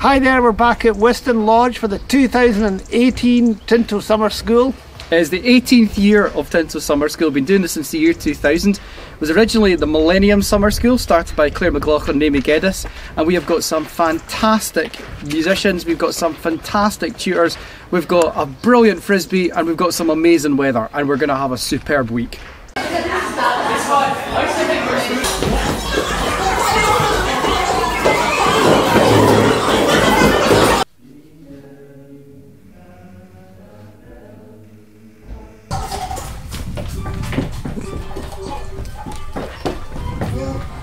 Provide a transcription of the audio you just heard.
Hi there, we're back at Wiston Lodge for the 2018 Tinto Summer School. It's the 18th year of Tinto Summer School. We've been doing this since the year 2000. It was originally the Millennium Summer School, started by Claire McLaughlin and Amy Geddes, and we have got some fantastic musicians. We've got some fantastic tutors. We've got a brilliant frisbee, and we've got some amazing weather, and we're going to have a superb week. Yeah.